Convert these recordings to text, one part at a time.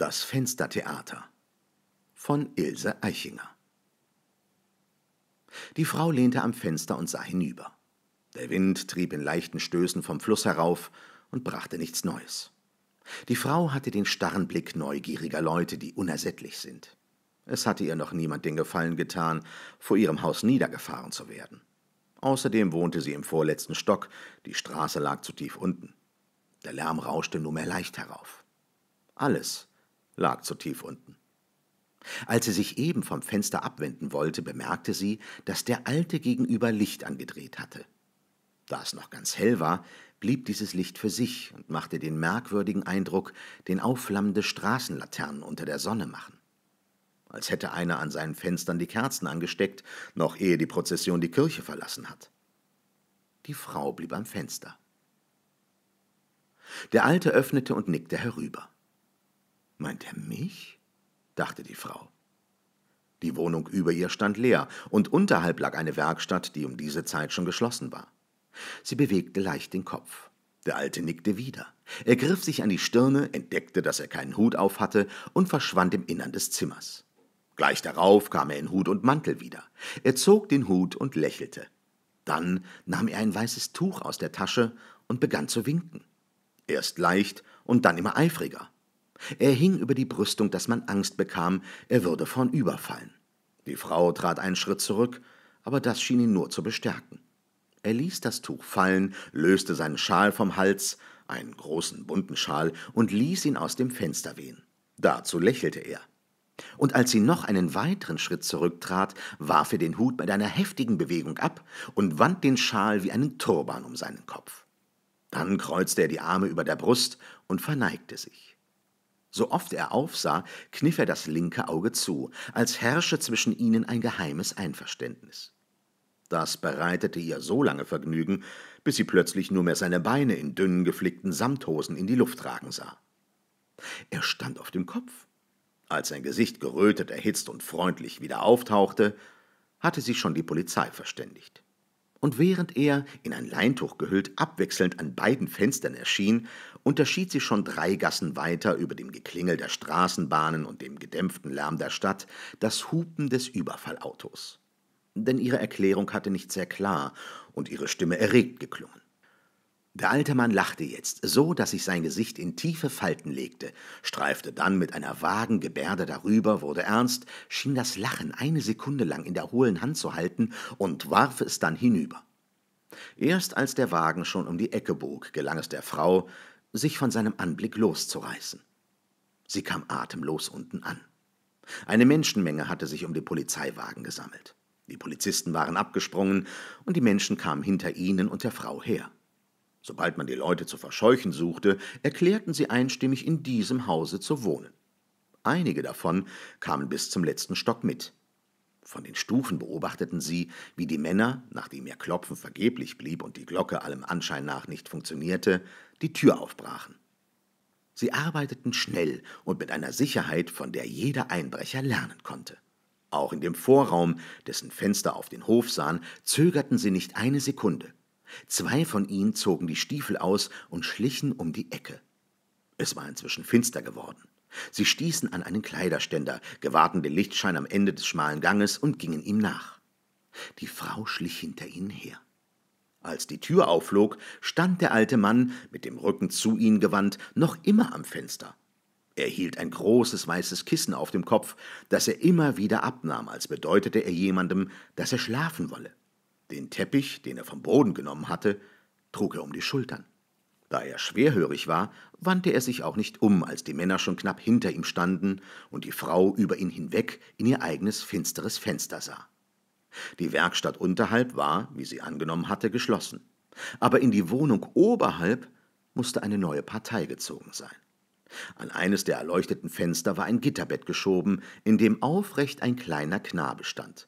Das Fenstertheater von Ilse Eichinger Die Frau lehnte am Fenster und sah hinüber. Der Wind trieb in leichten Stößen vom Fluss herauf und brachte nichts Neues. Die Frau hatte den starren Blick neugieriger Leute, die unersättlich sind. Es hatte ihr noch niemand den Gefallen getan, vor ihrem Haus niedergefahren zu werden. Außerdem wohnte sie im vorletzten Stock, die Straße lag zu tief unten. Der Lärm rauschte nur mehr leicht herauf. Alles lag zu tief unten. Als sie sich eben vom Fenster abwenden wollte, bemerkte sie, dass der Alte gegenüber Licht angedreht hatte. Da es noch ganz hell war, blieb dieses Licht für sich und machte den merkwürdigen Eindruck, den aufflammende Straßenlaternen unter der Sonne machen. Als hätte einer an seinen Fenstern die Kerzen angesteckt, noch ehe die Prozession die Kirche verlassen hat. Die Frau blieb am Fenster. Der Alte öffnete und nickte herüber. Meint er mich? dachte die Frau. Die Wohnung über ihr stand leer, und unterhalb lag eine Werkstatt, die um diese Zeit schon geschlossen war. Sie bewegte leicht den Kopf. Der Alte nickte wieder. Er griff sich an die Stirne, entdeckte, dass er keinen Hut auf hatte und verschwand im Innern des Zimmers. Gleich darauf kam er in Hut und Mantel wieder. Er zog den Hut und lächelte. Dann nahm er ein weißes Tuch aus der Tasche und begann zu winken. Erst leicht und dann immer eifriger. Er hing über die Brüstung, dass man Angst bekam, er würde vornüberfallen. Die Frau trat einen Schritt zurück, aber das schien ihn nur zu bestärken. Er ließ das Tuch fallen, löste seinen Schal vom Hals, einen großen bunten Schal, und ließ ihn aus dem Fenster wehen. Dazu lächelte er. Und als sie noch einen weiteren Schritt zurücktrat, warf er den Hut mit einer heftigen Bewegung ab und wand den Schal wie einen Turban um seinen Kopf. Dann kreuzte er die Arme über der Brust und verneigte sich. So oft er aufsah, kniff er das linke Auge zu, als herrsche zwischen ihnen ein geheimes Einverständnis. Das bereitete ihr so lange Vergnügen, bis sie plötzlich nur mehr seine Beine in dünnen, geflickten Samthosen in die Luft ragen sah. Er stand auf dem Kopf. Als sein Gesicht gerötet, erhitzt und freundlich wieder auftauchte, hatte sich schon die Polizei verständigt und während er, in ein Leintuch gehüllt, abwechselnd an beiden Fenstern erschien, unterschied sie schon drei Gassen weiter über dem Geklingel der Straßenbahnen und dem gedämpften Lärm der Stadt das Hupen des Überfallautos. Denn ihre Erklärung hatte nicht sehr klar und ihre Stimme erregt geklungen. Der alte Mann lachte jetzt, so dass sich sein Gesicht in tiefe Falten legte, streifte dann mit einer vagen Gebärde darüber, wurde ernst, schien das Lachen eine Sekunde lang in der hohlen Hand zu halten und warf es dann hinüber. Erst als der Wagen schon um die Ecke bog, gelang es der Frau, sich von seinem Anblick loszureißen. Sie kam atemlos unten an. Eine Menschenmenge hatte sich um den Polizeiwagen gesammelt. Die Polizisten waren abgesprungen und die Menschen kamen hinter ihnen und der Frau her. Sobald man die Leute zu verscheuchen suchte, erklärten sie einstimmig, in diesem Hause zu wohnen. Einige davon kamen bis zum letzten Stock mit. Von den Stufen beobachteten sie, wie die Männer, nachdem ihr Klopfen vergeblich blieb und die Glocke allem Anschein nach nicht funktionierte, die Tür aufbrachen. Sie arbeiteten schnell und mit einer Sicherheit, von der jeder Einbrecher lernen konnte. Auch in dem Vorraum, dessen Fenster auf den Hof sahen, zögerten sie nicht eine Sekunde. Zwei von ihnen zogen die Stiefel aus und schlichen um die Ecke. Es war inzwischen finster geworden. Sie stießen an einen Kleiderständer, gewahrten den Lichtschein am Ende des schmalen Ganges und gingen ihm nach. Die Frau schlich hinter ihnen her. Als die Tür aufflog, stand der alte Mann, mit dem Rücken zu ihnen gewandt, noch immer am Fenster. Er hielt ein großes weißes Kissen auf dem Kopf, das er immer wieder abnahm, als bedeutete er jemandem, dass er schlafen wolle. Den Teppich, den er vom Boden genommen hatte, trug er um die Schultern. Da er schwerhörig war, wandte er sich auch nicht um, als die Männer schon knapp hinter ihm standen und die Frau über ihn hinweg in ihr eigenes finsteres Fenster sah. Die Werkstatt unterhalb war, wie sie angenommen hatte, geschlossen. Aber in die Wohnung oberhalb musste eine neue Partei gezogen sein. An eines der erleuchteten Fenster war ein Gitterbett geschoben, in dem aufrecht ein kleiner Knabe stand.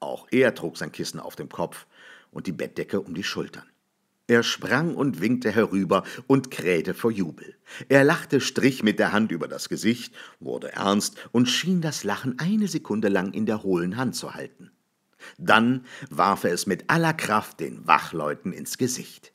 Auch er trug sein Kissen auf dem Kopf und die Bettdecke um die Schultern. Er sprang und winkte herüber und krähte vor Jubel. Er lachte, strich mit der Hand über das Gesicht, wurde ernst und schien das Lachen eine Sekunde lang in der hohlen Hand zu halten. Dann warf er es mit aller Kraft den Wachleuten ins Gesicht.